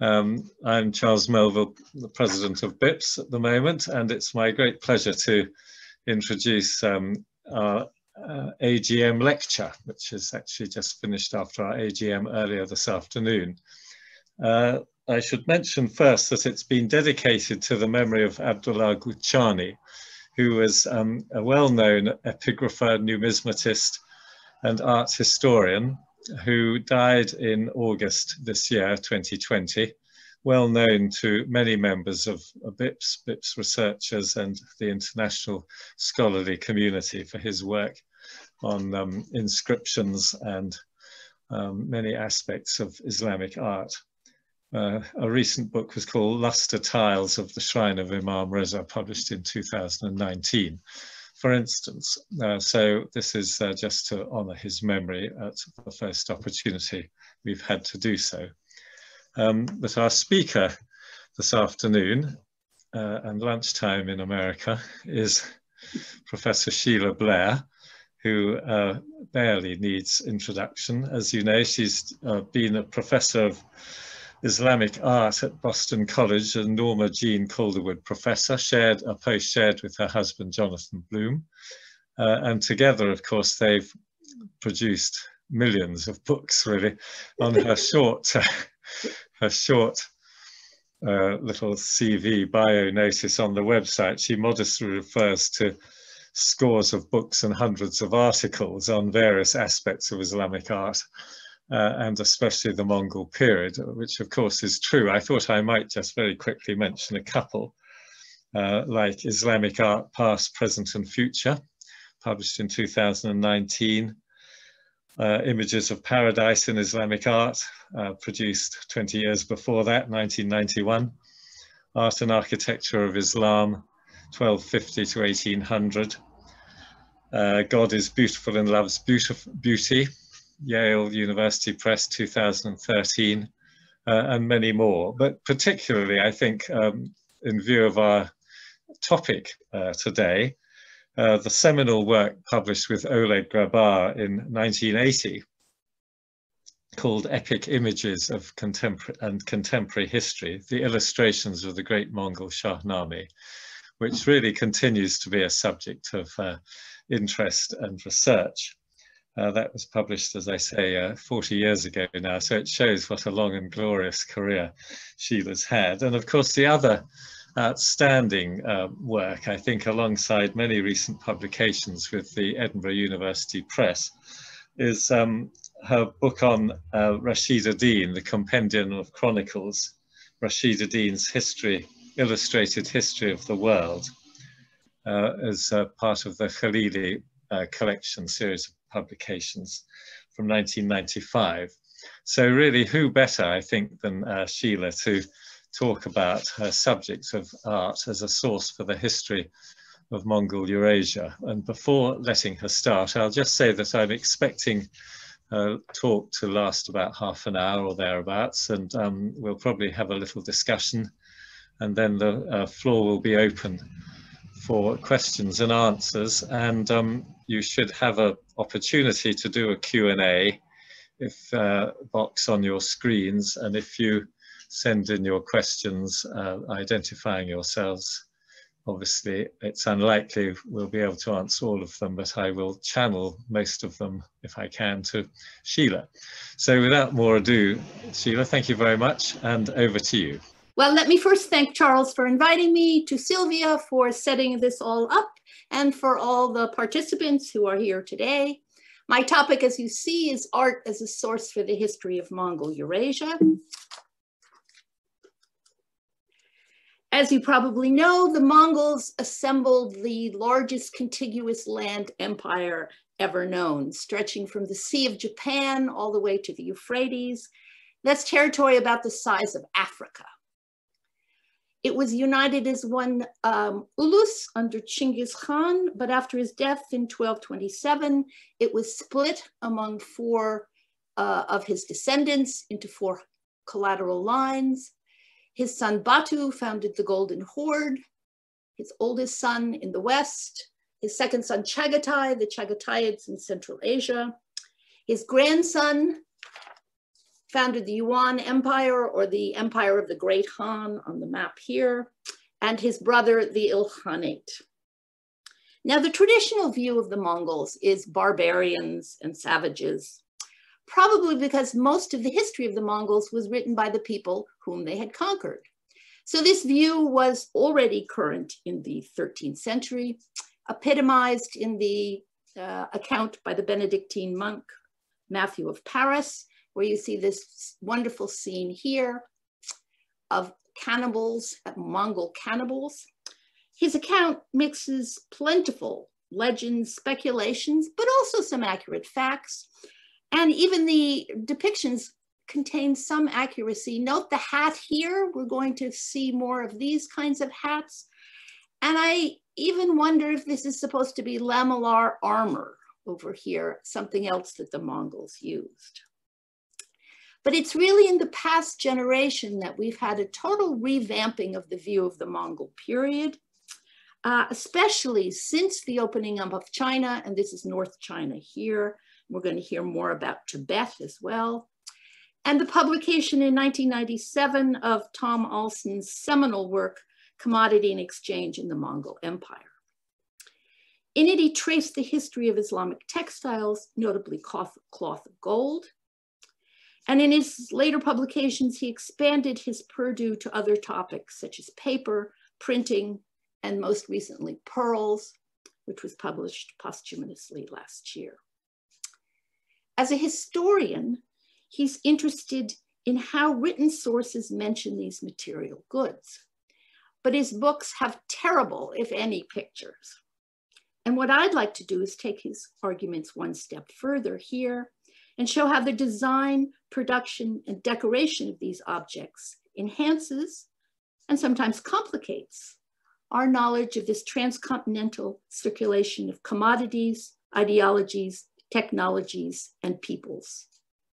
Um, I'm Charles Melville, the president of BIPS at the moment, and it's my great pleasure to introduce um, our uh, AGM lecture, which is actually just finished after our AGM earlier this afternoon. Uh, I should mention first that it's been dedicated to the memory of Abdullah Ghouchani, who was um, a well-known epigrapher, numismatist, and art historian who died in August this year, 2020, well known to many members of BIPS, BIPS researchers and the international scholarly community for his work on um, inscriptions and um, many aspects of Islamic art. Uh, a recent book was called Lustre Tiles of the Shrine of Imam Reza, published in 2019 for instance. Uh, so this is uh, just to honour his memory at the first opportunity we've had to do so. Um, but our speaker this afternoon uh, and lunchtime in America is Professor Sheila Blair, who uh, barely needs introduction. As you know, she's uh, been a professor of Islamic art at Boston College, a Norma Jean Calderwood professor, shared a post shared with her husband Jonathan Bloom. Uh, and together, of course, they've produced millions of books really on her short, her short uh, little CV bio notice on the website. She modestly refers to scores of books and hundreds of articles on various aspects of Islamic art uh, and especially the Mongol period, which of course is true. I thought I might just very quickly mention a couple, uh, like Islamic Art Past, Present and Future, published in 2019, uh, Images of Paradise in Islamic Art, uh, produced 20 years before that, 1991, Art and Architecture of Islam, 1250 to 1800, uh, God is Beautiful and Loves Beauty, Yale University Press 2013, uh, and many more. But particularly, I think, um, in view of our topic uh, today, uh, the seminal work published with Oleg Grabar in 1980 called Epic Images of Contemporary and Contemporary History, the illustrations of the great Mongol Shahnameh, which really continues to be a subject of uh, interest and research. Uh, that was published, as I say, uh, 40 years ago now, so it shows what a long and glorious career Sheila's had. And of course, the other outstanding uh, work, I think, alongside many recent publications with the Edinburgh University Press, is um, her book on uh, Rashid ad-Din, the Compendium of Chronicles, Rashida ad-Din's History, Illustrated History of the World, uh, as part of the Khalili collection series of publications from 1995. So really, who better, I think, than uh, Sheila to talk about her subject of art as a source for the history of Mongol Eurasia. And before letting her start, I'll just say that I'm expecting a talk to last about half an hour or thereabouts, and um, we'll probably have a little discussion, and then the uh, floor will be open for questions and answers. And um, you should have an opportunity to do a Q&A if uh, box on your screens. And if you send in your questions, uh, identifying yourselves, obviously it's unlikely we'll be able to answer all of them, but I will channel most of them if I can to Sheila. So without more ado, Sheila, thank you very much and over to you. Well, let me first thank Charles for inviting me, to Sylvia for setting this all up, and for all the participants who are here today. My topic, as you see, is art as a source for the history of Mongol Eurasia. As you probably know, the Mongols assembled the largest contiguous land empire ever known, stretching from the Sea of Japan all the way to the Euphrates. That's territory about the size of Africa. It was united as one um, ulus under Chinggis Khan, but after his death in 1227, it was split among four uh, of his descendants into four collateral lines. His son Batu founded the Golden Horde, his oldest son in the west, his second son Chagatai, the Chagatayids in Central Asia, his grandson founded the Yuan Empire or the Empire of the Great Khan on the map here, and his brother, the Ilkhanate. Now, the traditional view of the Mongols is barbarians and savages, probably because most of the history of the Mongols was written by the people whom they had conquered. So this view was already current in the 13th century, epitomized in the uh, account by the Benedictine monk Matthew of Paris, where you see this wonderful scene here of cannibals, uh, Mongol cannibals. His account mixes plentiful legends, speculations, but also some accurate facts. And even the depictions contain some accuracy. Note the hat here. We're going to see more of these kinds of hats. And I even wonder if this is supposed to be lamellar armor over here, something else that the Mongols used. But it's really in the past generation that we've had a total revamping of the view of the Mongol period, uh, especially since the opening up of China, and this is North China here. We're going to hear more about Tibet as well. And the publication in 1997 of Tom Allsen's seminal work, Commodity and Exchange in the Mongol Empire. In it, he traced the history of Islamic textiles, notably cloth, cloth of gold, and in his later publications, he expanded his purview to other topics such as paper, printing, and most recently pearls, which was published posthumously last year. As a historian, he's interested in how written sources mention these material goods. But his books have terrible, if any, pictures. And what I'd like to do is take his arguments one step further here and show how the design, production, and decoration of these objects enhances and sometimes complicates our knowledge of this transcontinental circulation of commodities, ideologies, technologies, and peoples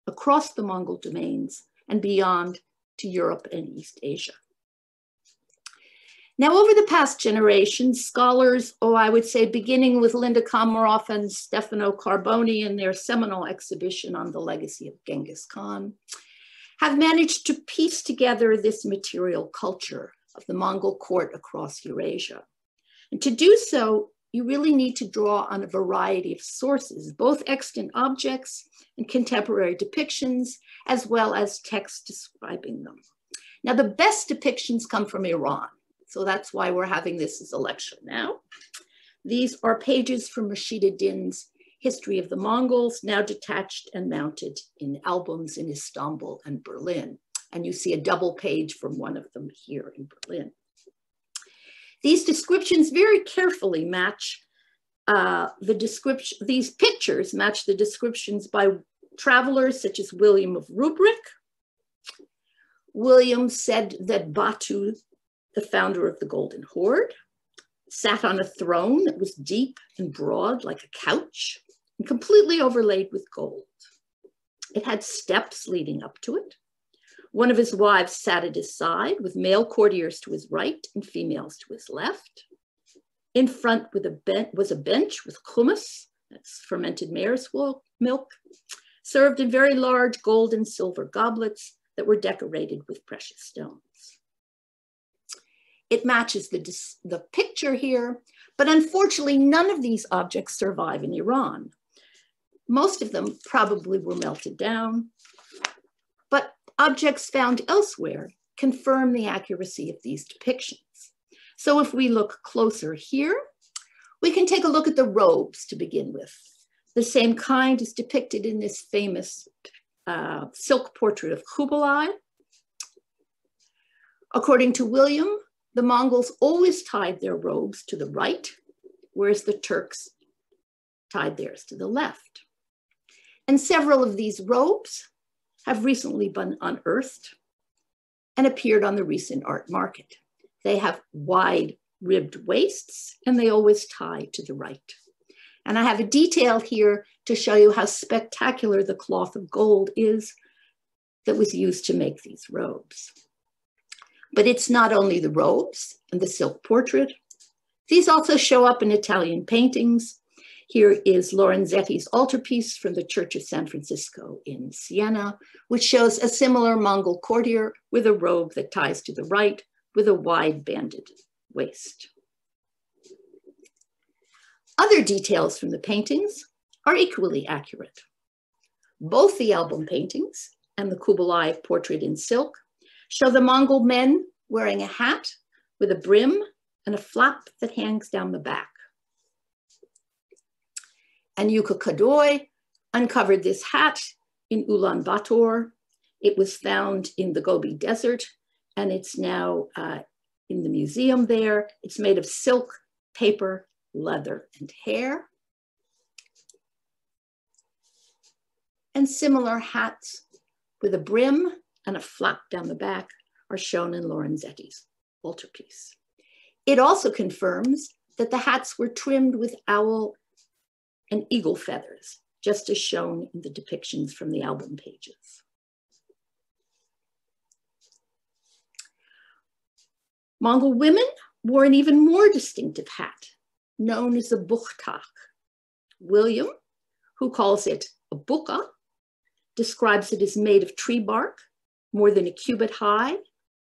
across the Mongol domains and beyond to Europe and East Asia. Now, over the past generation, scholars, oh, I would say beginning with Linda Komaroff and Stefano Carboni in their seminal exhibition on the legacy of Genghis Khan, have managed to piece together this material culture of the Mongol court across Eurasia. And to do so, you really need to draw on a variety of sources, both extant objects and contemporary depictions, as well as texts describing them. Now, the best depictions come from Iran. So that's why we're having this as a lecture now. These are pages from Rashid ad-Din's History of the Mongols, now detached and mounted in albums in Istanbul and Berlin. And you see a double page from one of them here in Berlin. These descriptions very carefully match uh, the description, these pictures match the descriptions by travelers such as William of Rubruck. William said that Batu the founder of the Golden Horde, sat on a throne that was deep and broad like a couch and completely overlaid with gold. It had steps leading up to it. One of his wives sat at his side with male courtiers to his right and females to his left. In front with a was a bench with kumis, that's fermented mare's milk, served in very large gold and silver goblets that were decorated with precious stones. It matches the, the picture here, but unfortunately, none of these objects survive in Iran. Most of them probably were melted down, but objects found elsewhere confirm the accuracy of these depictions. So if we look closer here, we can take a look at the robes to begin with. The same kind is depicted in this famous uh, silk portrait of Kublai. According to William, the Mongols always tied their robes to the right, whereas the Turks tied theirs to the left. And several of these robes have recently been unearthed and appeared on the recent art market. They have wide ribbed waists and they always tie to the right. And I have a detail here to show you how spectacular the cloth of gold is that was used to make these robes. But it's not only the robes and the silk portrait. These also show up in Italian paintings, Here is Lorenzetti's altarpiece from the Church of San Francesco in Siena, which shows a similar Mongol courtier with a robe that ties to the right with a wide banded waist. Other details from the paintings are equally accurate. Both the album paintings and the Kublai portrait in silk show the Mongol men wearing a hat with a brim and a flap that hangs down the back. And Yuka Kadoi uncovered this hat in Ulaanbaatar. It was found in the Gobi Desert and it's now uh, in the museum there. It's made of silk, paper, leather, and hair. And similar hats with a brim and a flap down the back are shown in Lorenzetti's altarpiece. It also confirms that the hats were trimmed with owl and eagle feathers, just as shown in the depictions from the album pages. Mongol women wore an even more distinctive hat, known as a bukhtak. William, who calls it a buka, describes it as made of tree bark, more than a cubit high,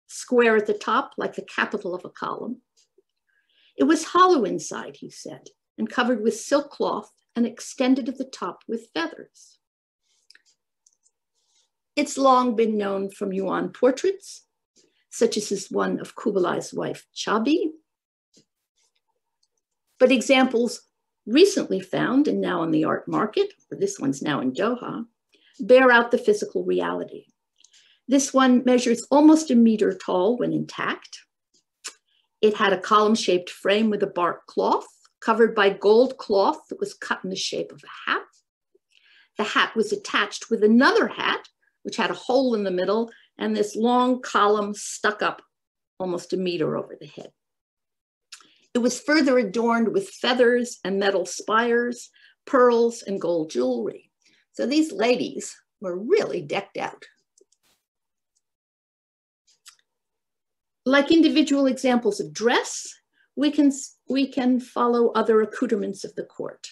square at the top like the capital of a column. It was hollow inside, he said, and covered with silk cloth and extended at the top with feathers. It's long been known from Yuan portraits, such as this one of Kublai's wife, Chabi. But examples recently found and now on the art market, or this one's now in Doha, bear out the physical reality. This one measures almost a meter tall when intact. It had a column shaped frame with a bark cloth covered by gold cloth that was cut in the shape of a hat. The hat was attached with another hat, which had a hole in the middle and this long column stuck up almost a meter over the head. It was further adorned with feathers and metal spires, pearls and gold jewelry. So these ladies were really decked out. Like individual examples of dress, we can, we can follow other accoutrements of the court.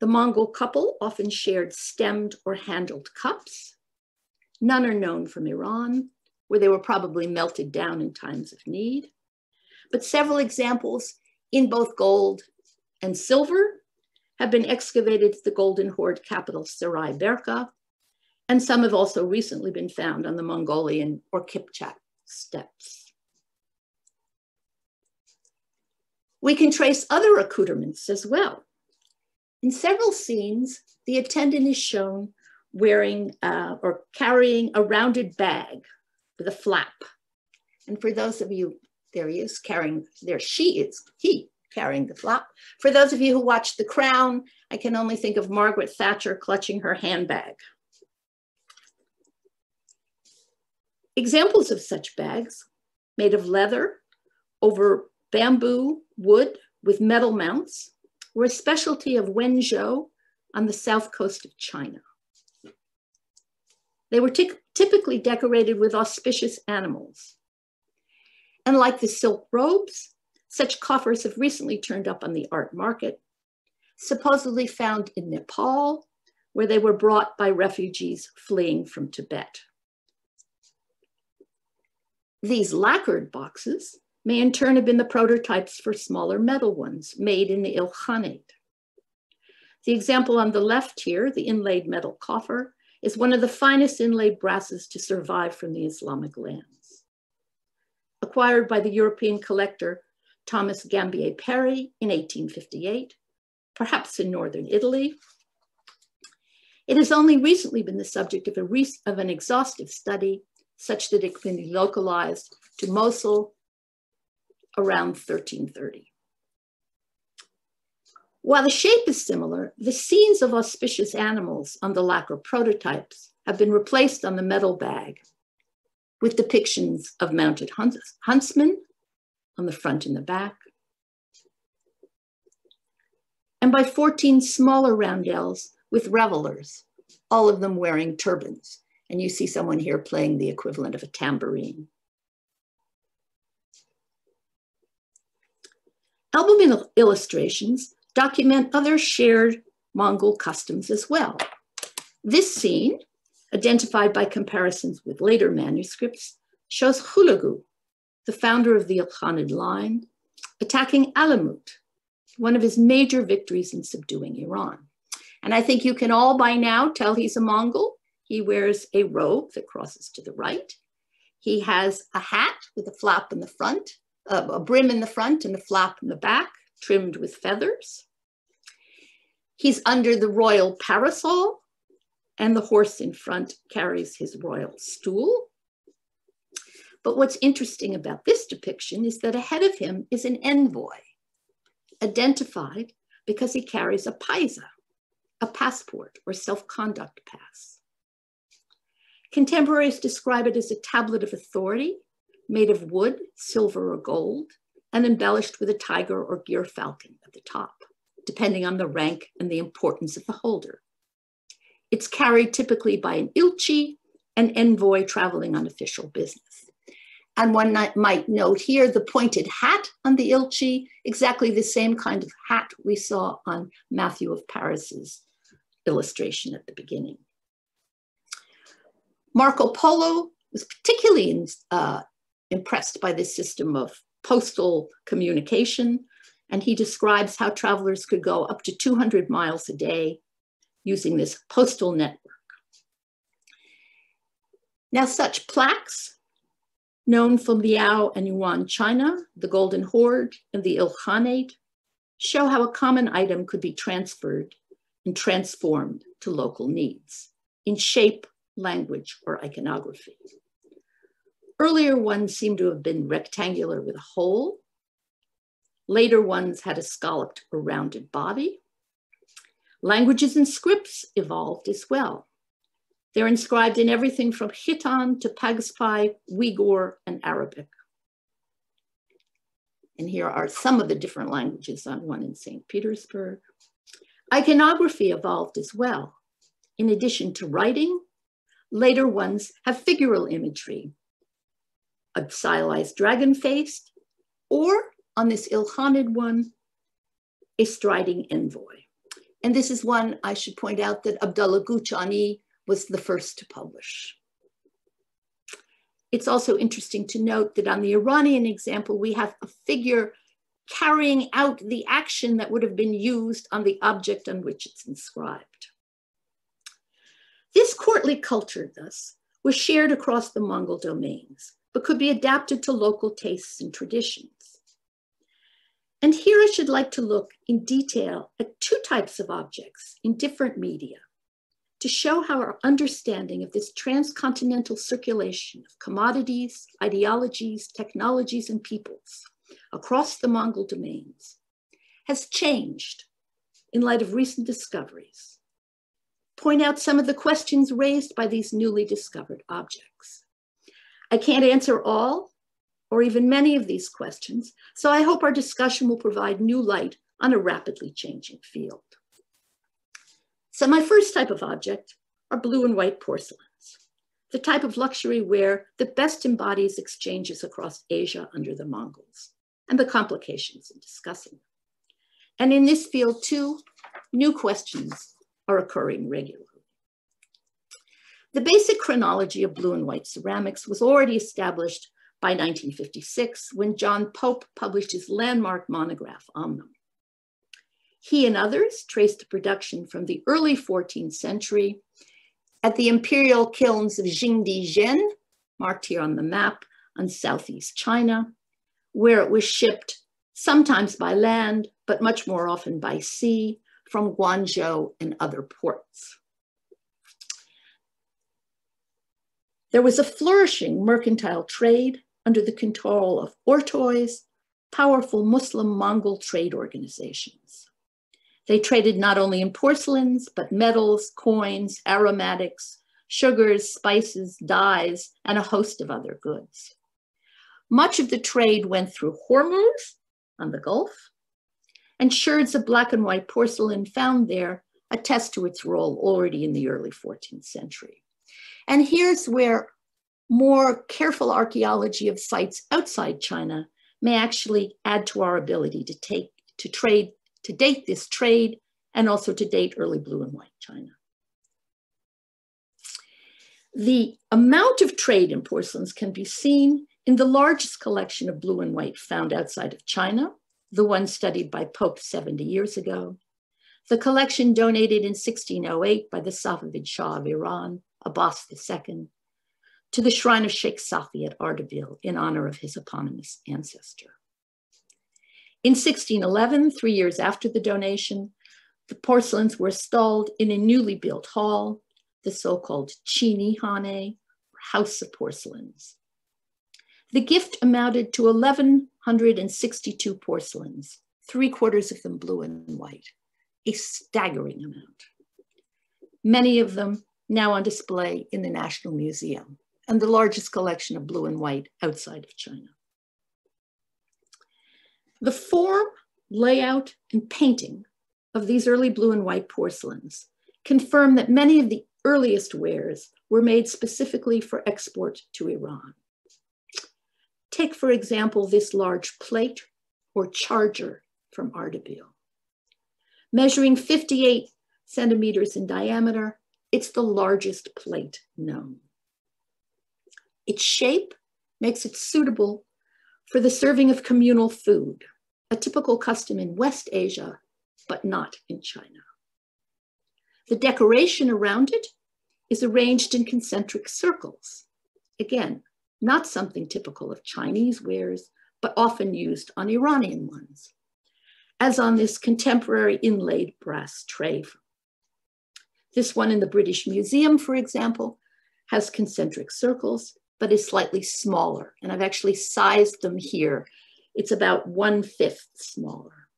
The Mongol couple often shared stemmed or handled cups. None are known from Iran, where they were probably melted down in times of need. But several examples in both gold and silver have been excavated at the Golden Horde capital Sarai Berke, and some have also recently been found on the Mongolian or Kipchak steppes. We can trace other accoutrements as well. In several scenes, the attendant is shown wearing uh, or carrying a rounded bag with a flap. And for those of you, there he is carrying, there she is, he carrying the flap. For those of you who watched The Crown, I can only think of Margaret Thatcher clutching her handbag. Examples of such bags made of leather over bamboo, wood with metal mounts were a specialty of Wenzhou on the south coast of China. They were typically decorated with auspicious animals. And like the silk robes, such coffers have recently turned up on the art market, supposedly found in Nepal, where they were brought by refugees fleeing from Tibet. These lacquered boxes may in turn have been the prototypes for smaller metal ones made in the Ilkhanate. The example on the left here, the inlaid metal coffer, is one of the finest inlaid brasses to survive from the Islamic lands. Acquired by the European collector Thomas Gambier Parry in 1858, perhaps in Northern Italy. It has only recently been the subject of, a of an exhaustive study such that it can be localized to Mosul around 1330. While the shape is similar, the scenes of auspicious animals on the lacquer prototypes have been replaced on the metal bag with depictions of mounted huntsmen on the front and the back, and by 14 smaller roundels with revelers, all of them wearing turbans and you see someone here playing the equivalent of a tambourine. Album il illustrations document other shared Mongol customs as well. This scene, identified by comparisons with later manuscripts, shows Hulagu, the founder of the Ilkhanid line, attacking Alamut, one of his major victories in subduing Iran. And I think you can all by now tell he's a Mongol. He wears a robe that crosses to the right. He has a hat with a flap in the front, uh, a brim in the front and a flap in the back, trimmed with feathers. He's under the royal parasol, and the horse in front carries his royal stool. But what's interesting about this depiction is that ahead of him is an envoy, identified because he carries a paiza, a passport or self-conduct pass. Contemporaries describe it as a tablet of authority made of wood, silver, or gold, and embellished with a tiger or gyrfalcon at the top, depending on the rank and the importance of the holder. It's carried typically by an ilchi, an envoy traveling on official business. And one might note here the pointed hat on the ilchi, exactly the same kind of hat we saw on Matthew of Paris's illustration at the beginning. Marco Polo was particularly in, uh, impressed by this system of postal communication, and he describes how travelers could go up to 200 miles a day using this postal network. Now, such plaques, known from Liao and Yuan China, the Golden Horde, and the Ilkhanate, show how a common item could be transferred and transformed to local needs in shape, language, or iconography. Earlier ones seem to have been rectangular with a hole. Later ones had a scalloped or rounded body. Languages and scripts evolved as well. They're inscribed in everything from Khitan to Phags-pa, Uyghur, and Arabic. And here are some of the different languages on one in St. Petersburg. Iconography evolved as well. In addition to writing, later ones have figural imagery, a stylized dragon face, or on this Ilkhanid one, a striding envoy. And this is one I should point out that Abdullah Ghouchani was the first to publish. It's also interesting to note that on the Iranian example, we have a figure carrying out the action that would have been used on the object on which it's inscribed. This courtly culture, thus, was shared across the Mongol domains, but could be adapted to local tastes and traditions. And here I should like to look in detail at two types of objects in different media to show how our understanding of this transcontinental circulation of commodities, ideologies, technologies, and peoples across the Mongol domains has changed in light of recent discoveries. Point out some of the questions raised by these newly discovered objects. I can't answer all or even many of these questions, so I hope our discussion will provide new light on a rapidly changing field. So my first type of object are blue and white porcelains, the type of luxury ware that best embodies exchanges across Asia under the Mongols and the complications in discussing them. And in this field too, new questions are occurring regularly. The basic chronology of blue and white ceramics was already established by 1956 when John Pope published his landmark monograph on them. He and others traced the production from the early 14th century at the imperial kilns of Jingdezhen, marked here on the map, on Southeast China, where it was shipped sometimes by land, but much more often by sea from Guangzhou and other ports. There was a flourishing mercantile trade under the control of Ortois, powerful Muslim Mongol trade organizations. They traded not only in porcelains, but metals, coins, aromatics, sugars, spices, dyes, and a host of other goods. Much of the trade went through Hormuz on the Gulf, and sherds of black and white porcelain found there attest to its role already in the early 14th century. And here's where more careful archaeology of sites outside China may actually add to our ability to take to trade to date this trade and also to date early blue and white China. The amount of trade in porcelains can be seen in the largest collection of blue and white found outside of China, the one studied by Pope 70 years ago, the collection donated in 1608 by the Safavid Shah of Iran, Abbas II, to the shrine of Sheikh Safi at Ardabil in honor of his eponymous ancestor. In 1611, three years after the donation, the porcelains were installed in a newly built hall, the so-called Chini Hane, House of Porcelains. The gift amounted to 1,162 porcelains, three quarters of them blue and white, a staggering amount. Many of them now on display in the National Museum and the largest collection of blue and white outside of China. The form, layout, and painting of these early blue and white porcelains confirm that many of the earliest wares were made specifically for export to Iran. Take, for example, this large plate or charger from Ardabil. Measuring 58 centimeters in diameter, it's the largest plate known. Its shape makes it suitable for the serving of communal food, a typical custom in West Asia, but not in China. The decoration around it is arranged in concentric circles. Again, not something typical of Chinese wares, but often used on Iranian ones, as on this contemporary inlaid brass tray. This one in the British Museum, for example, has concentric circles but is slightly smaller. And I've actually sized them here. It's about one fifth smaller.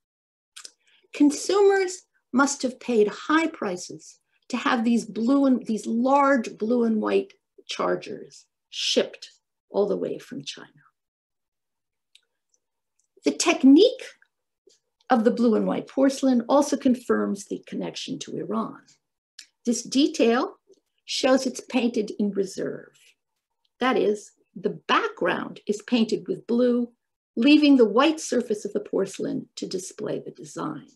Consumers must have paid high prices to have these blue and these large blue and white chargers shipped all the way from China. The technique of the blue and white porcelain also confirms the connection to Iran. This detail shows it's painted in reserve. That is, the background is painted with blue, leaving the white surface of the porcelain to display the design.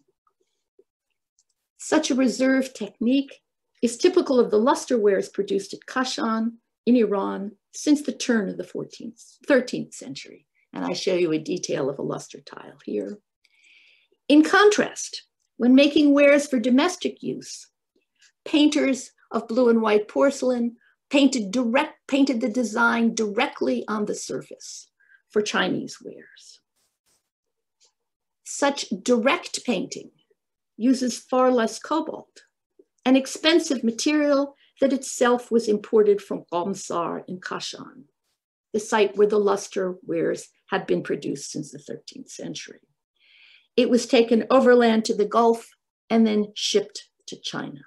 Such a reserve technique is typical of the luster wares produced at Kashan in Iran since the turn of the 14th, 13th century. And I show you a detail of a luster tile here. In contrast, when making wares for domestic use, painters of blue and white porcelain painted direct, painted the design directly on the surface for Chinese wares. Such direct painting uses far less cobalt, an expensive material that itself was imported from Qamsar in Kashan, the site where the luster wares had been produced since the 13th century. It was taken overland to the Gulf and then shipped to China.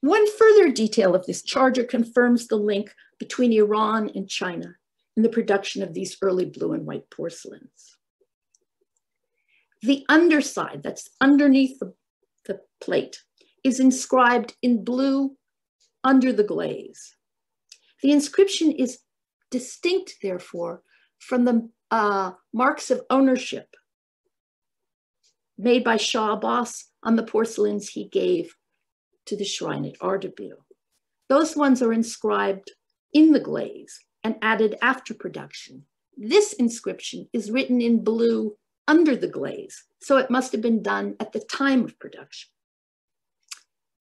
One further detail of this charger confirms the link between Iran and China in the production of these early blue and white porcelains. The underside, that's underneath the, the plate, is inscribed in blue under the glaze. The inscription is distinct, therefore, from the uh, marks of ownership made by Shah Abbas on the porcelains he gave to the shrine at Ardabil. Those ones are inscribed in the glaze and added after production. This inscription is written in blue under the glaze, so it must have been done at the time of production.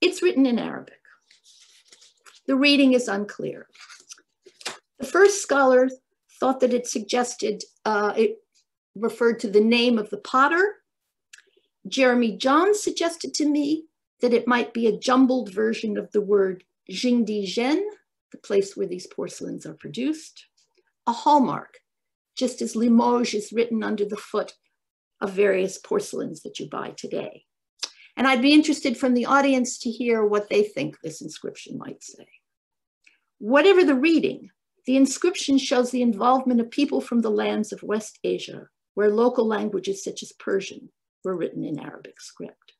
It's written in Arabic. The reading is unclear. The first scholar thought that it suggested, uh, it referred to the name of the potter. Jeremy John suggested to me that it might be a jumbled version of the word Jingdezhen, the place where these porcelains are produced, a hallmark, just as Limoges is written under the foot of various porcelains that you buy today. And I'd be interested from the audience to hear what they think this inscription might say. Whatever the reading, the inscription shows the involvement of people from the lands of West Asia, where local languages such as Persian were written in Arabic script.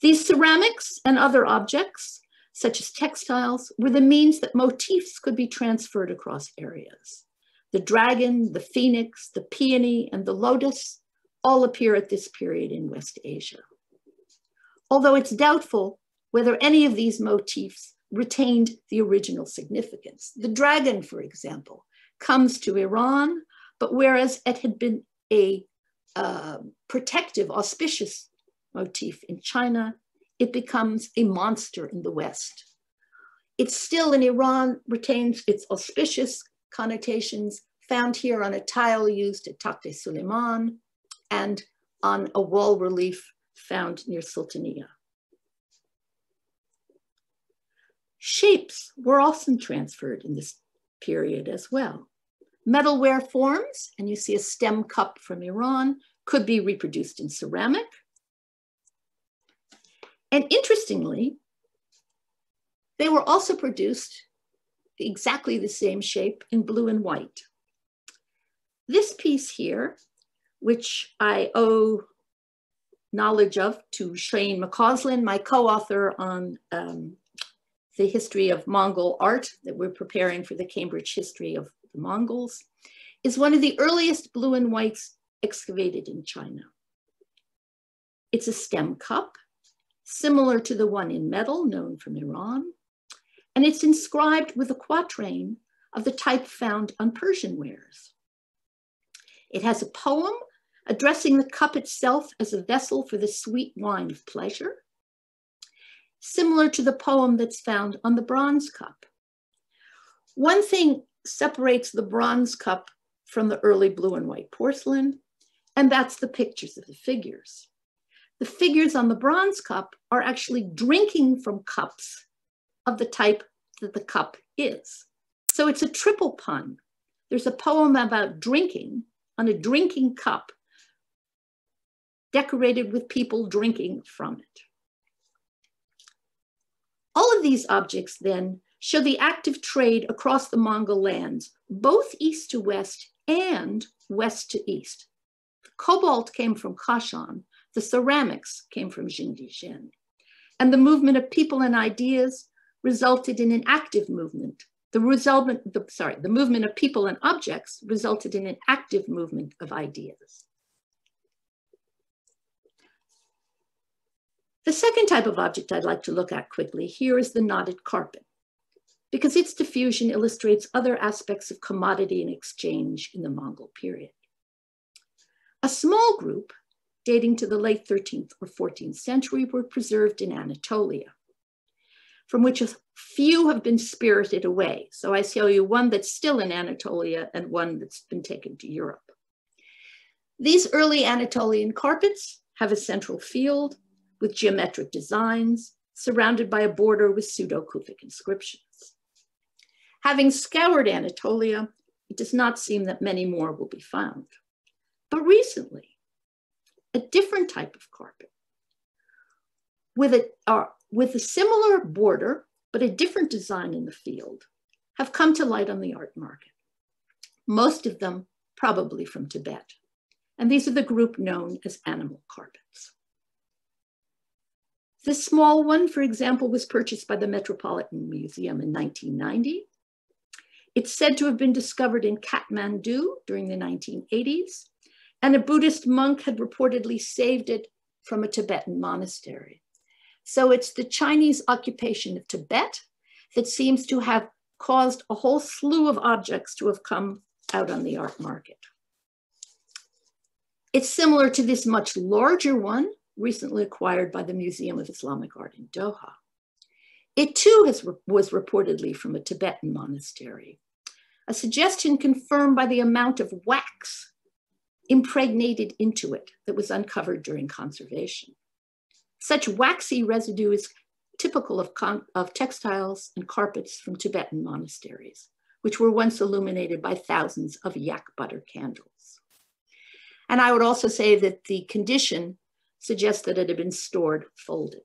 These ceramics and other objects, such as textiles, were the means that motifs could be transferred across areas. The dragon, the phoenix, the peony, and the lotus all appear at this period in West Asia. Although it's doubtful whether any of these motifs retained the original significance. The dragon, for example, comes to Iran, but whereas it had been a uh, protective, auspicious motif in China, it becomes a monster in the West. It still in Iran retains its auspicious connotations found here on a tile used at Takht Suleiman and on a wall relief found near Sultania. Shapes were also transferred in this period as well. Metalware forms, and you see a stem cup from Iran, could be reproduced in ceramic. And interestingly, they were also produced exactly the same shape in blue and white. This piece here, which I owe knowledge of to Shane McCausland, my co-author on um, the history of Mongol art that we're preparing for the Cambridge History of the Mongols, is one of the earliest blue and whites excavated in China. It's a stem cup, similar to the one in metal known from Iran, and it's inscribed with a quatrain of the type found on Persian wares. It has a poem addressing the cup itself as a vessel for the sweet wine of pleasure, similar to the poem that's found on the bronze cup. One thing separates the bronze cup from the early blue and white porcelain, and that's the pictures of the figures. The figures on the bronze cup are actually drinking from cups of the type that the cup is. So it's a triple pun. There's a poem about drinking on a drinking cup decorated with people drinking from it. All of these objects then show the active trade across the Mongol lands, both east to west and west to east. The cobalt came from Kashan, the ceramics came from Jingdezhen. And the movement of people and ideas resulted in an active movement. The result, the, sorry, the movement of people and objects resulted in an active movement of ideas. The second type of object I'd like to look at quickly here is the knotted carpet, because its diffusion illustrates other aspects of commodity and exchange in the Mongol period. A small group, dating to the late 13th or 14th century, were preserved in Anatolia, from which a few have been spirited away. So I show you one that's still in Anatolia and one that's been taken to Europe. These early Anatolian carpets have a central field with geometric designs surrounded by a border with pseudo-Kufic inscriptions. Having scoured Anatolia, it does not seem that many more will be found. But recently, a different type of carpet with a, uh, with a similar border, but a different design in the field, have come to light on the art market. Most of them probably from Tibet. And these are the group known as animal carpets. This small one, for example, was purchased by the Metropolitan Museum in 1990. It's said to have been discovered in Kathmandu during the 1980s, and a Buddhist monk had reportedly saved it from a Tibetan monastery. So it's the Chinese occupation of Tibet that seems to have caused a whole slew of objects to have come out on the art market. It's similar to this much larger one, recently acquired by the Museum of Islamic Art in Doha. It too has, was reportedly from a Tibetan monastery, a suggestion confirmed by the amount of wax impregnated into it that was uncovered during conservation. Such waxy residue is typical of, of textiles and carpets from Tibetan monasteries, which were once illuminated by thousands of yak butter candles. And I would also say that the condition suggests that it had been stored folded.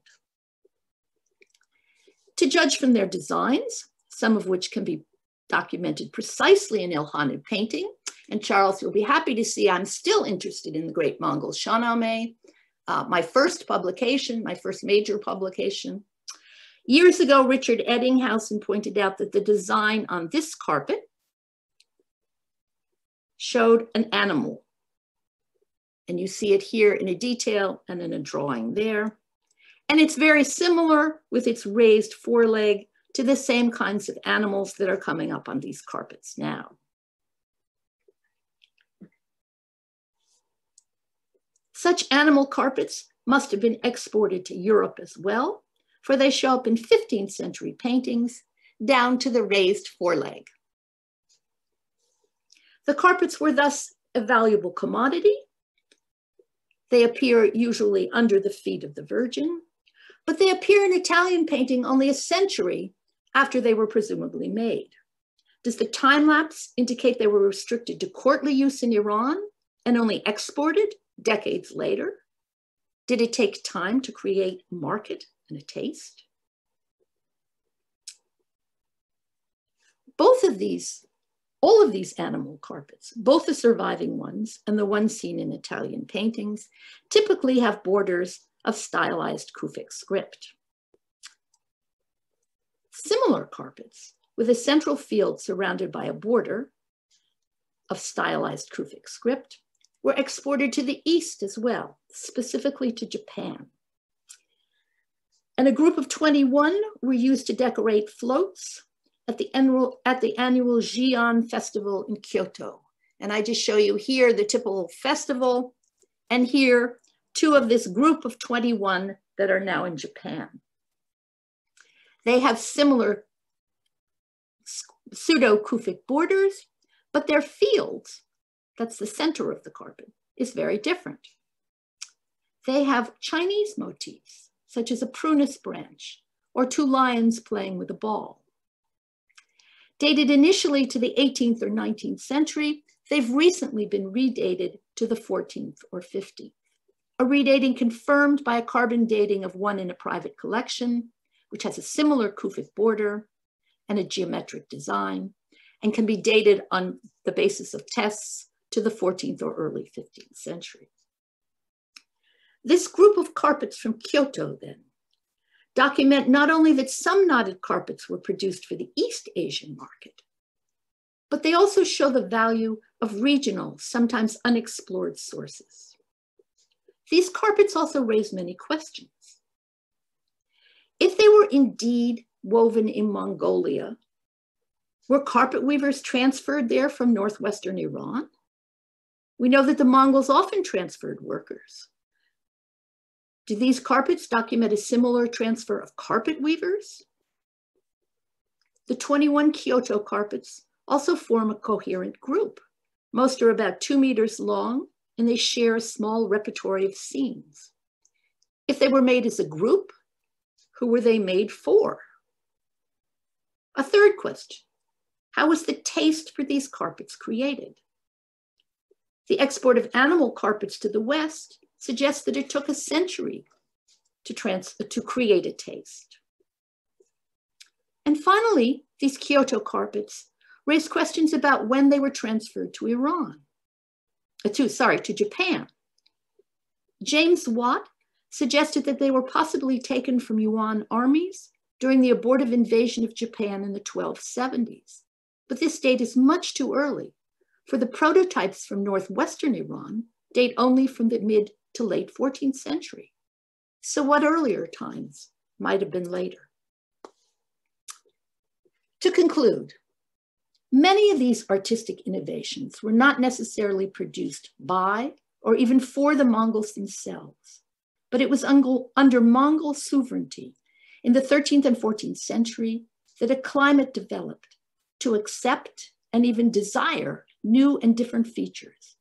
To judge from their designs, some of which can be documented precisely in Ilkhanid painting, and Charles, you'll be happy to see I'm still interested in the great Mongol Shahnameh, uh, my first publication, my first major publication. Years ago, Richard Ettinghausen pointed out that the design on this carpet showed an animal And you see it here in a detail and in a drawing there. And it's very similar with its raised foreleg to the same kinds of animals that are coming up on these carpets now. Such animal carpets must have been exported to Europe as well, for they show up in 15th century paintings down to the raised foreleg. The carpets were thus a valuable commodity. They appear usually under the feet of the Virgin, but they appear in Italian painting only a century after they were presumably made. Does the time lapse indicate they were restricted to courtly use in Iran and only exported decades later? Did it take time to create market and a taste? Both of these, all of these animal carpets, both the surviving ones and the ones seen in Italian paintings, typically have borders of stylized Kufic script. Similar carpets with a central field surrounded by a border of stylized Kufic script were exported to the East as well, specifically to Japan. And a group of 21 were used to decorate floats at the annual, at the annual Gion Festival in Kyoto. And I just show you here the typical festival, and here two of this group of 21 that are now in Japan. They have similar pseudo-Kufic borders, but their fields, that's the center of the carpet, is very different. They have Chinese motifs, such as a prunus branch or two lions playing with a ball. Dated initially to the 18th or 19th century, they've recently been redated to the 14th or 15th. A redating confirmed by a carbon dating of one in a private collection, which has a similar Kufic border and a geometric design, and can be dated on the basis of tests to the 14th or early 15th century. This group of carpets from Kyoto then document not only that some knotted carpets were produced for the East Asian market, but they also show the value of regional, sometimes unexplored sources. These carpets also raise many questions. If they were indeed woven in Mongolia, were carpet weavers transferred there from Northwestern Iran? We know that the Mongols often transferred workers. Do these carpets document a similar transfer of carpet weavers? The 21 Kyoto carpets also form a coherent group. Most are about two meters long and they share a small repertory of scenes. If they were made as a group, who were they made for? A third question, how was the taste for these carpets created? The export of animal carpets to the West suggests that it took a century to, trans to create a taste. And finally, these Kyoto carpets raise questions about when they were transferred to Iran, uh, to, sorry, to Japan. James Watt suggested that they were possibly taken from Yuan armies during the abortive invasion of Japan in the 1270s. But this date is much too early for the prototypes from northwestern Iran date only from the mid to late 14th century. So what earlier times might have been later? To conclude, many of these artistic innovations were not necessarily produced by or even for the Mongols themselves, but it was under Mongol sovereignty in the 13th and 14th century that a climate developed to accept and even desire new and different features,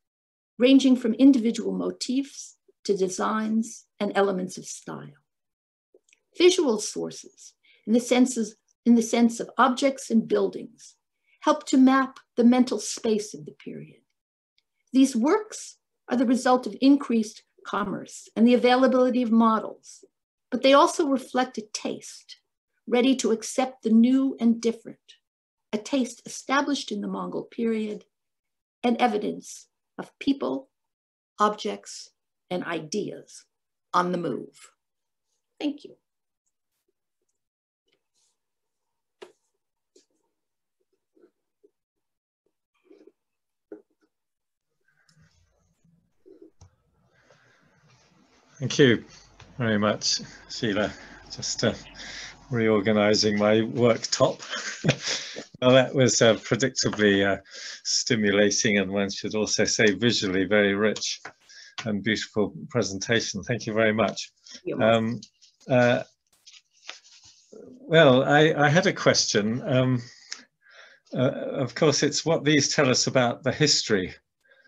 ranging from individual motifs to designs and elements of style. Visual sources, in the, senses, in the sense of objects and buildings, help to map the mental space of the period. These works are the result of increased commerce and the availability of models, but they also reflect a taste ready to accept the new and different, a taste established in the Mongol period and evidence of people, objects, and ideas on the move. Thank you. Thank you very much, Sheila. Just uh, reorganizing my work top. well, that was uh, predictably uh, stimulating and one should also say visually very rich and beautiful presentation. Thank you very much. Um, uh, well, I, I, had a question. Um, uh, of course, it's what these tell us about the history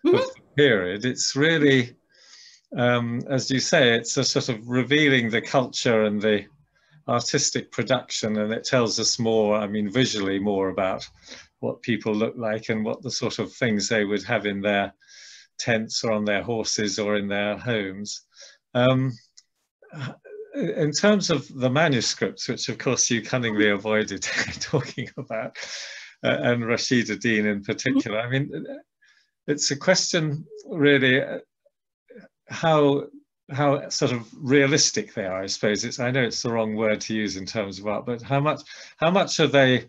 mm -hmm. of the period. It's really, um, as you say, it's a sort of revealing the culture and the artistic production, and it tells us more, I mean, visually more about what people look like and what the sort of things they would have in their tents or on their horses or in their homes. Um, in terms of the manuscripts, which of course you cunningly avoided talking about, uh, and Rashid ad-Din in particular, I mean, it's a question really uh, how how sort of realistic they are. I suppose it's I know it's the wrong word to use in terms of art, but how much how much are they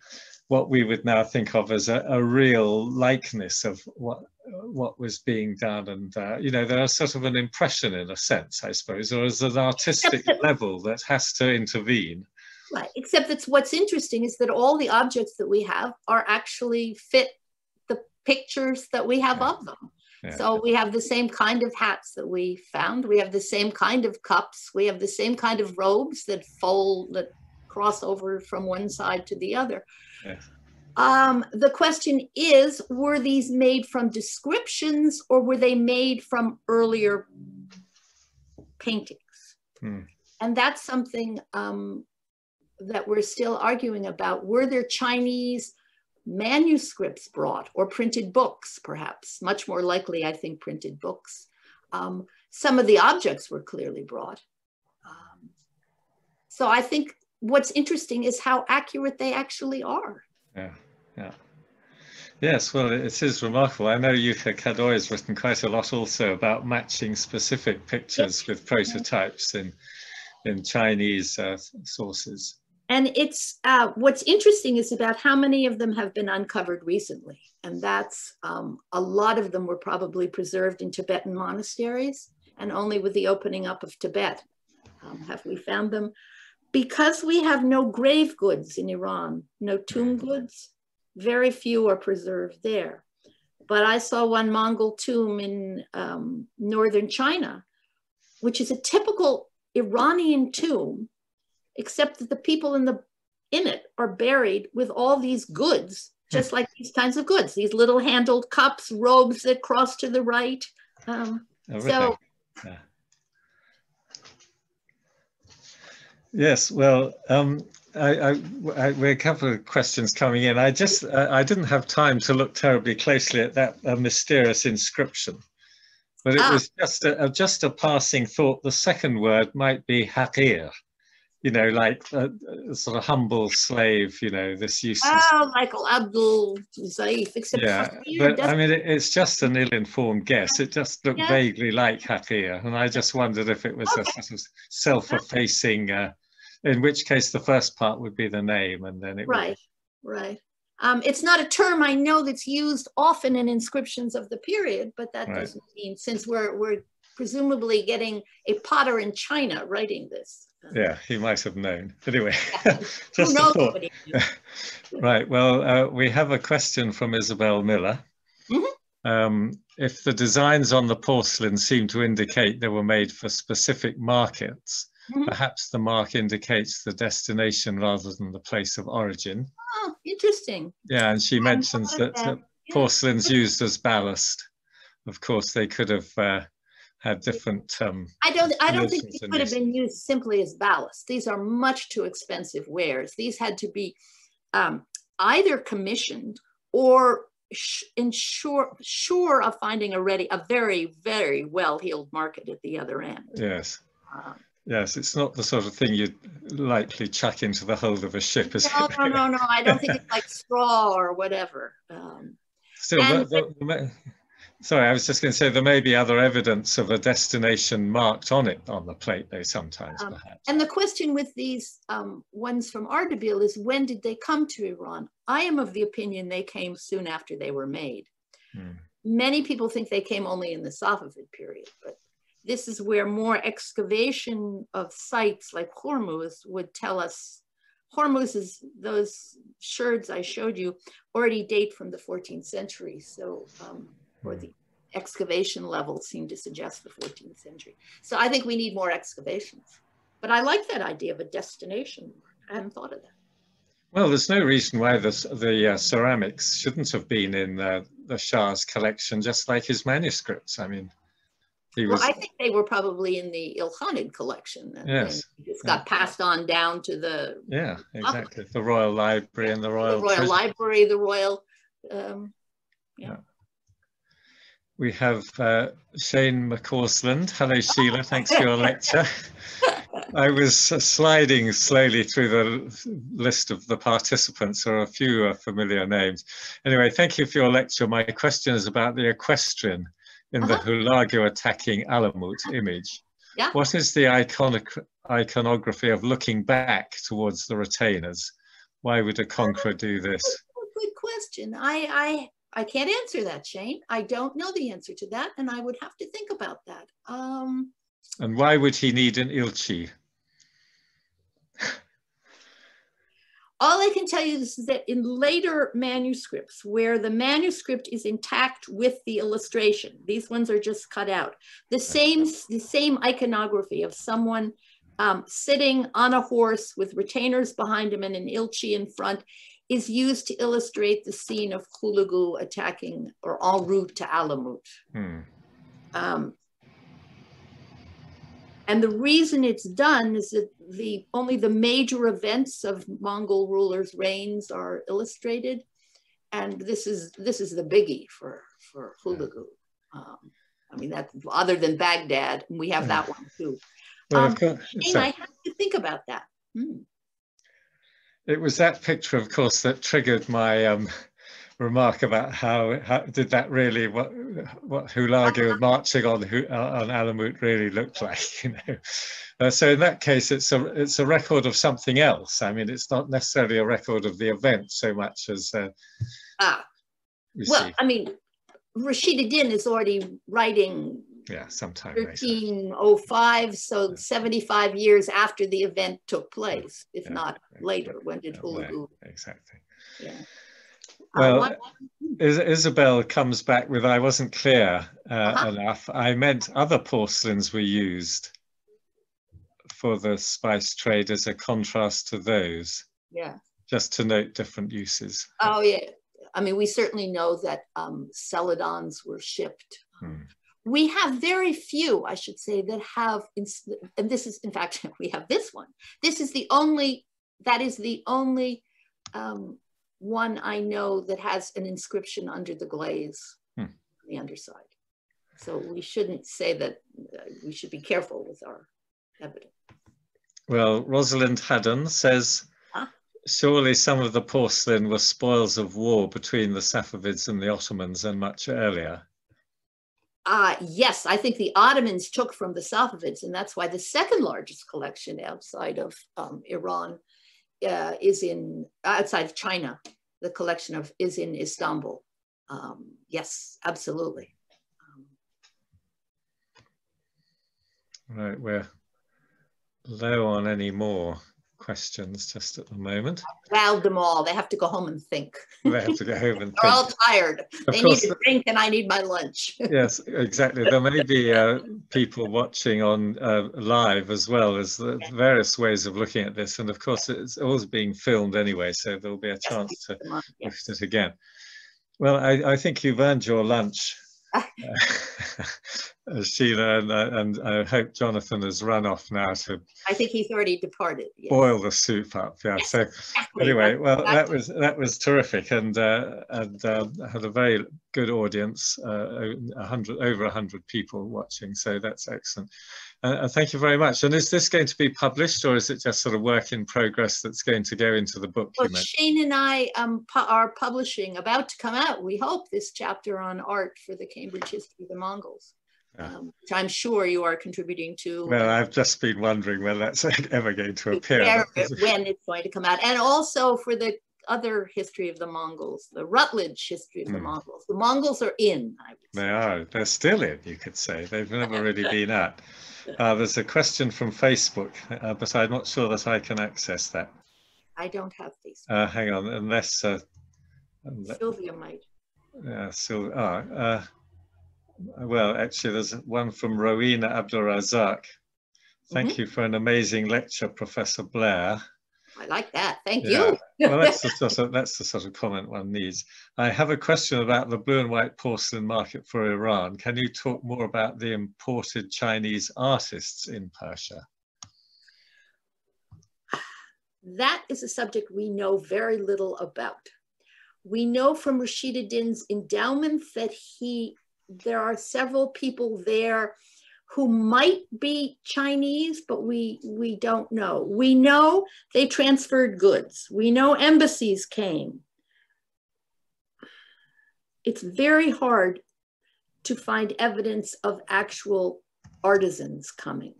what we would now think of as a, a real likeness of what what was being done and uh, you know there's sort of an impression in a sense i suppose or is an artistic level that has to intervene right except that's what's interesting is that all the objects that we have are actually fit the pictures that we have yeah. of them yeah. so we have the same kind of hats that we found we have the same kind of cups we have the same kind of robes that fold that cross over from one side to the other yes. Um, the question is, were these made from descriptions or were they made from earlier paintings? Hmm. And that's something um, that we're still arguing about. Were there Chinese manuscripts brought or printed books, perhaps? Much more likely, I think, printed books. Um, some of the objects were clearly brought. Um, so I think what's interesting is how accurate they actually are. Yeah yeah. Yes, well, it is remarkable. I know Yuka Kadoi has written quite a lot also about matching specific pictures with prototypes in in Chinese uh, sources. And it's uh, what's interesting is about how many of them have been uncovered recently, and that's um, a lot of them were probably preserved in Tibetan monasteries, and only with the opening up of Tibet um, have we found them. Because we have no grave goods in Iran, no tomb goods, very few are preserved there. But I saw one Mongol tomb in um, northern China, which is a typical Iranian tomb, except that the people in the in it are buried with all these goods, just like these kinds of goods, these little handled cups, robes that cross to the right. Um, so. Yeah. Yes, well, um, I, I, I, we a couple of questions coming in. I just uh, I didn't have time to look terribly closely at that uh, mysterious inscription, but it ah. was just a, just a passing thought. The second word might be haqir, you know, like a, a, sort of humble slave. You know, this use. Oh, Michael Abdul Zaif, except yeah, but I mean, it, it's just an ill-informed guess. It just looked yeah. vaguely like haqir, and I just wondered if it was okay. a sort of self-effacing. Uh, in which case the first part would be the name and then it right would... right um, it's not a term I know that's used often in inscriptions of the period, but that right. doesn't mean since we're we're presumably getting a potter in China writing this. Yeah, he might have known. Anyway, just a thought. right. Well, uh, we have a question from Isabel Miller. Mm -hmm. um, if the designs on the porcelain seem to indicate they were made for specific markets, Mm-hmm. Perhaps the mark indicates the destination rather than the place of origin. Oh, interesting. Yeah, and she mentions that, that yeah. porcelain's used as ballast. Of course, they could have uh, had different. Um, I don't. I don't think they could have been used simply as ballast. These are much too expensive wares. These had to be um, either commissioned or ensure sure of finding a ready, a very very well heeled market at the other end. Yes. Um, Yes, it's not the sort of thing you'd likely chuck into the hold of a ship, is no, it? No, no, no, I don't think it's like straw or whatever. Um, Still, the, the, the, sorry, I was just going to say there may be other evidence of a destination marked on it on the plate, though sometimes um, perhaps. And the question with these um, ones from Ardabil is when did they come to Iran? I am of the opinion they came soon after they were made. Hmm. Many people think they came only in the Safavid period, but this is where more excavation of sites like Hormuz would tell us Hormuz is those sherds I showed you already date from the 14th century. So, um, or the excavation levels seem to suggest the 14th century. So I think we need more excavations. But I like that idea of a destination. I hadn't thought of that. Well, there's no reason why the, the uh, ceramics shouldn't have been in uh, the Shah's collection, just like his manuscripts. I mean, he was. Well, I think they were probably in the Ilkhanid collection. Yes. It's got yeah. passed on down to the. Yeah, exactly. The Royal Library and the Royal. The Royal Prison. Library, the Royal. Um, yeah. yeah. We have uh, Shane McCausland. Hello, Sheila. Thanks for your lecture. I was uh, sliding slowly through the list of the participants. There are a few uh, familiar names. Anyway, thank you for your lecture. My question is about the equestrian in uh -huh. the Hulagu attacking Alamut image. Yeah. What is the iconic iconography of looking back towards the retainers? Why would a conqueror do this? Good question. I, I I can't answer that, Shane. I don't know the answer to that, and I would have to think about that. Um, and why would he need an ilchi? All I can tell you is that in later manuscripts, where the manuscript is intact with the illustration, these ones are just cut out. The same, the same iconography of someone um, sitting on a horse with retainers behind him and an ilchi in front is used to illustrate the scene of Hulagu attacking or en route to Alamut. Hmm. Um, and the reason it's done is that the only the major events of Mongol rulers' reigns are illustrated, and this is this is the biggie for for Hulagu. Um, I mean, that other than Baghdad, we have that one too. Well, um, so, I have to think about that. Hmm. It was that picture, of course, that triggered my um, remark about how, how, did that really what what Hulagu marching on on Alamut really looked like, you know. Uh, so in that case, it's a it's a record of something else. I mean, it's not necessarily a record of the event so much as uh, ah. Well, see. I mean, Rashid ad-Din is already writing yeah, sometime 1305, later. so yeah. 75 years after the event took place, if yeah, not later. When did Hulagu? Exactly. Yeah. Well, uh, Isabel comes back with, I wasn't clear uh, uh -huh. enough. I meant other porcelains were used for the spice trade as a contrast to those. Yeah. Just to note different uses. Oh, yeah. I mean, we certainly know that um, celadons were shipped. Hmm we have very few, I should say, that have, and this is, in fact, we have this one. This is the only, that is the only um, one I know that has an inscription under the glaze hmm. on the underside. So we shouldn't say that, uh, we should be careful with our evidence. Well, Rosalind Haddon says, huh? surely some of the porcelain were spoils of war between the Safavids and the Ottomans and much earlier. Uh, yes, I think the Ottomans took from the Safavids, and that's why the second largest collection outside of um, Iran uh, is in outside of China. The collection of is in Istanbul. Um, yes, absolutely. Um, right, we're low on any more questions just at the moment. Wowed them all. They have to go home and think. They have to go home and They're all tired. Of they course, need a drink and I need my lunch. yes, exactly. There may be uh, people watching on uh, live as well as the various ways of looking at this. And of course, it's always being filmed anyway, so there'll be a chance to look at it again. Well, I, I think you've earned your lunch uh, Sheila, and, uh, and I hope Jonathan has run off now to. I think he's already departed. Yes. Boil the soup up, yeah. Yes, so exactly. anyway, well, that was that was terrific, and uh, and uh, had a very good audience, uh, a hundred over a hundred people watching, so that's excellent. Uh, thank you very much. And is this going to be published or is it just sort of work in progress that's going to go into the book? Well, Shane and I um, pu are publishing, about to come out, we hope, this chapter on art for the Cambridge History of the Mongols. Yeah. Um, which I'm sure you are contributing to. Well, I've just been wondering when that's ever going to appear. when it's going to come out. And also for the other history of the Mongols, the Routledge history of the Hmm. Mongols. The Mongols are in, I would say. They are. They're still in, you could say. They've never really been at. Uh, there's a question from Facebook, uh, but I'm not sure that I can access that. I don't have these. Uh, hang on, unless. Uh, Sylvia might. yeah, so, ah, uh, well, actually, there's one from Rowena Abdulrazak. Thank you for an amazing lecture, Professor Blair. I like that. Thank Yeah. you. well, that's the sort of that's the sort of comment one needs. I have a question about the blue and white porcelain market for Iran. Can you talk more about the imported Chinese artists in Persia? that is a subject we know very little about. We know from Rashid ad-Din's endowment that he, there are several people there who might be Chinese, but we, we don't know. We know they transferred goods. We know embassies came. It's very hard to find evidence of actual artisans coming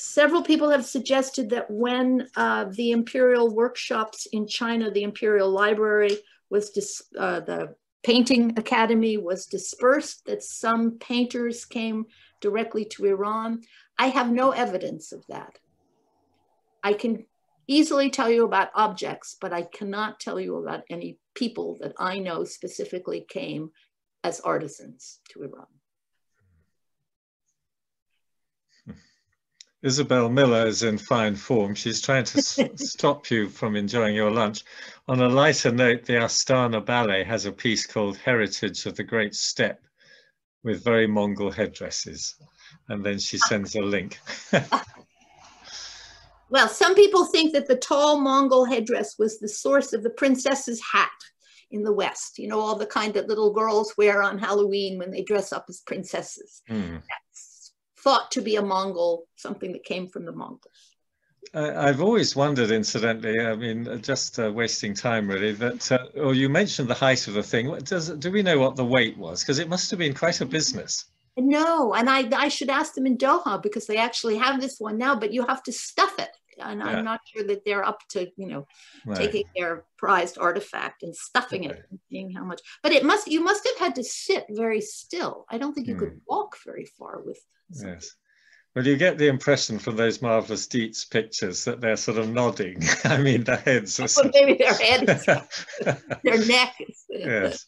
several people have suggested that when uh, the imperial workshops in China, the imperial library was uh, the painting academy was dispersed, that some painters came directly to Iran. I have no evidence of that. I can easily tell you about objects, but I cannot tell you about any people that I know specifically came as artisans to Iran. Isabel Miller is in fine form. She's trying to stop you from enjoying your lunch. On a lighter note, the Astana Ballet has a piece called Heritage of the Great Steppe with very Mongol headdresses. And then she sends a link. Well, some people think that the tall Mongol headdress was the source of the princess's hat in the West. You know, all the kind that little girls wear on Halloween when they dress up as princesses. Hmm. That's thought to be a Mongol, something that came from the Mongols. I've always wondered, incidentally, I mean, uh, just uh, wasting time really, that, uh, or you mentioned the height of the thing. What Does, do we know what the weight was? Because it must have been quite a business. No, and I, I should ask them in Doha because they actually have this one now, but you have to stuff it. And Yeah. I'm not sure that they're up to, you know, No. taking their prized artifact and stuffing Okay. it and seeing how much. But it must, you must have had to sit very still. I don't think you could walk very far with. something. Hmm. Yes. Well, you get the impression from those marvelous Diez pictures that they're sort of nodding. I mean, the heads are Well, sort maybe their heads, their neck is. yes.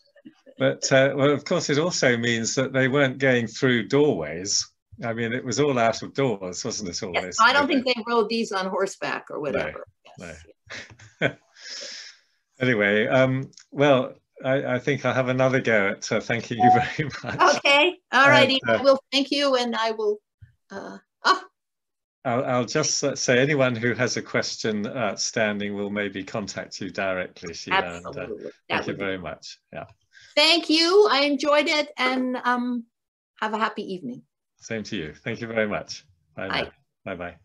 But, uh, well, of course, it also means that they weren't going through doorways. I mean, it was all out of doors, wasn't it, all Yes, this? I don't think they rode these on horseback or whatever. no. Yes. Anyway, um, well, I, I think I'll have another go at uh, thanking you very much. Okay, all righty. And, uh, I will thank you and I will, uh, oh, I'll, I'll just uh, say anyone who has a question outstanding will maybe contact you directly, Sheila. And, uh, absolutely. That thank you very much. Yeah, Thank you. I enjoyed it and um, have a happy evening. Same to you. Thank you very much. Bye. Bye. Bye bye.